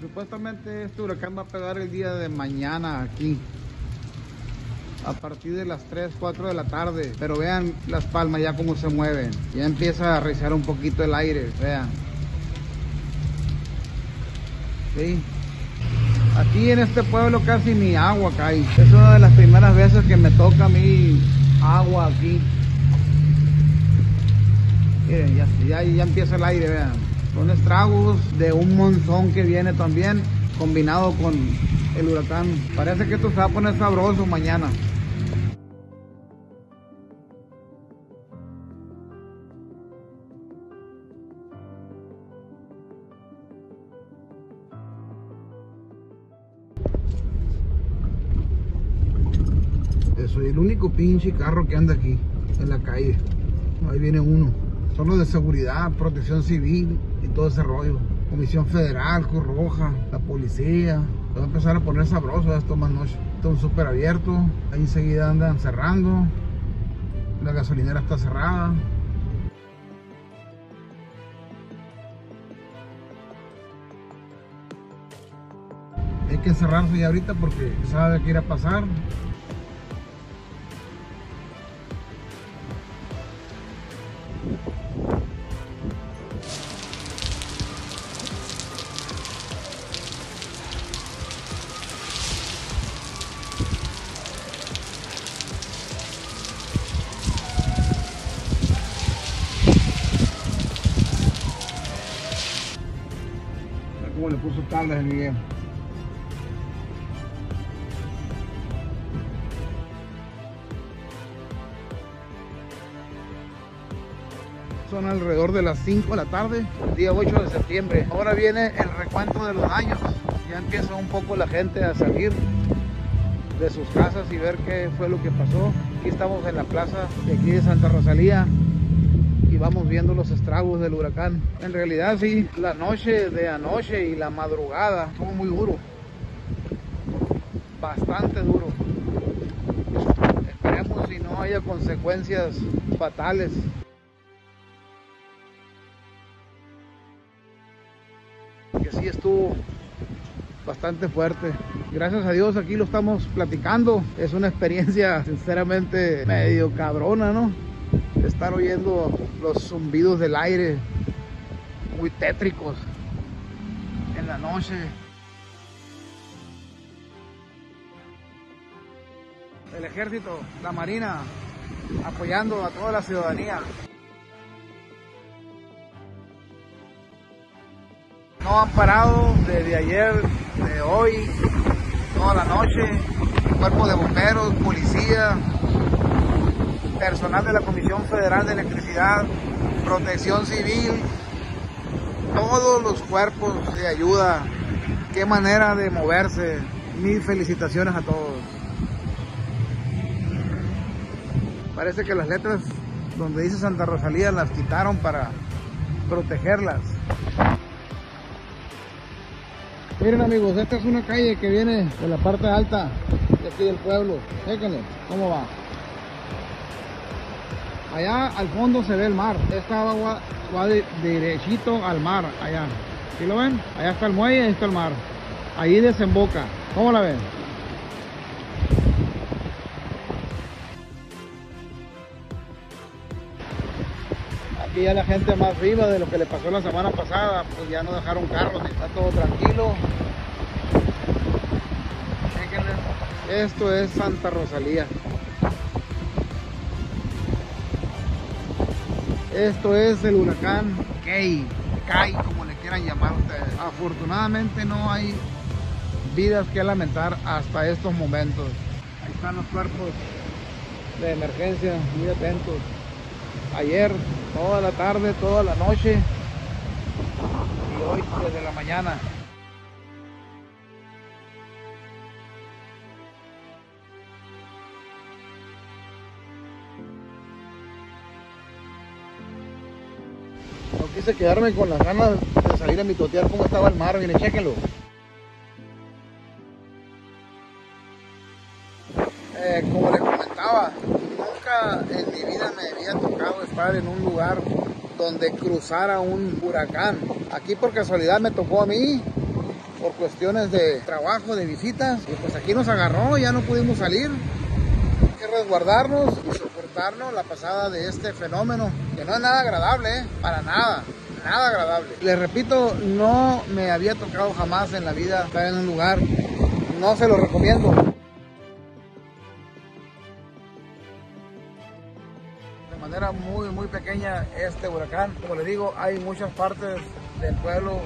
Supuestamente este huracán va a pegar el día de mañana aquí. A partir de las 3, 4 de la tarde. Pero vean las palmas ya cómo se mueven. Ya empieza a rizar un poquito el aire. Vean. ¿Sí? Aquí en este pueblo casi ni agua cae. Es una de las primeras veces que me toca a mí agua aquí. Miren, ya, ya, ya empieza el aire, vean. Son estragos de un monzón que viene también combinado con el huracán. Parece que esto se va a poner sabroso mañana. Soy el único pinche carro que anda aquí en la calle. Ahí viene uno. Son los de seguridad, protección civil todo ese rollo. Comisión Federal, Cruz Roja, la policía. Va a empezar a poner sabroso esto más noche. Está un súper abierto. Ahí enseguida andan cerrando. La gasolinera está cerrada. Hay que cerrarse ya ahorita porque sabe que irá a pasar. Como le puso tablas el Miguel. Son alrededor de las 5 de la tarde, el día 8 de septiembre. Ahora viene el recuento de los daños. Ya empieza un poco la gente a salir de sus casas y ver qué fue lo que pasó. Aquí estamos en la plaza de aquí de Santa Rosalía y vamos viendo los estragos del huracán. En realidad sí, la noche de anoche y la madrugada estuvo muy duro. Bastante duro. Esperemos si no haya consecuencias fatales. Que sí estuvo bastante fuerte. Gracias a Dios aquí lo estamos platicando. Es una experiencia sinceramente medio cabrona, ¿no? Estar oyendo los zumbidos del aire muy tétricos en la noche. El ejército, la marina, apoyando a toda la ciudadanía. No han parado desde ayer, de hoy, toda la noche. Cuerpo de bomberos, policía, personal de la Comisión Federal de Electricidad, Protección Civil, todos los cuerpos de ayuda. Qué manera de moverse. Mil felicitaciones a todos. Parece que las letras donde dice Santa Rosalía las quitaron para protegerlas. Miren amigos, esta es una calle que viene de la parte alta de aquí del pueblo. Fíjense cómo va. Allá al fondo se ve el mar. Esta agua va de, derechito al mar, allá. ¿Sí lo ven? Allá está el muelle, ahí está el mar. Ahí desemboca. ¿Cómo la ven? Aquí ya la gente más viva de lo que le pasó la semana pasada, pues ya no dejaron carros, está todo tranquilo. Esto es Santa Rosalía. Esto es el huracán Kay, Kai, como le quieran llamar ustedes. Afortunadamente no hay vidas que lamentar hasta estos momentos. Ahí están los cuerpos de emergencia, muy atentos. Ayer, toda la tarde, toda la noche y hoy desde la mañana. No quise quedarme con las ganas de salir a mitotear cómo estaba el mar. Miren, chéquenlo. Eh, como les comentaba, nunca en mi vida me había tocado estar en un lugar donde cruzara un huracán. Aquí por casualidad me tocó a mí, por cuestiones de trabajo, de visitas. Y pues aquí nos agarró, ya no pudimos salir. Hay que resguardarnos la pasada de este fenómeno, que no es nada agradable, ¿eh? para nada nada agradable. Les repito, no me había tocado jamás en la vida estar en un lugar. No se lo recomiendo. De manera muy, muy pequeña este huracán. Como les digo, hay muchas partes del pueblo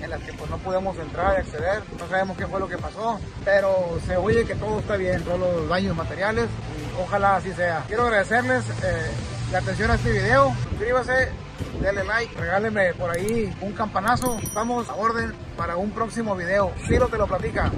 en las que pues no podemos entrar y acceder. No sabemos qué fue lo que pasó, pero se oye que todo está bien, todos los daños materiales. Ojalá así sea. Quiero agradecerles eh, la atención a este video. Suscríbase, denle like, regáleme por ahí un campanazo. Estamos a orden para un próximo video. Ciro te lo platica.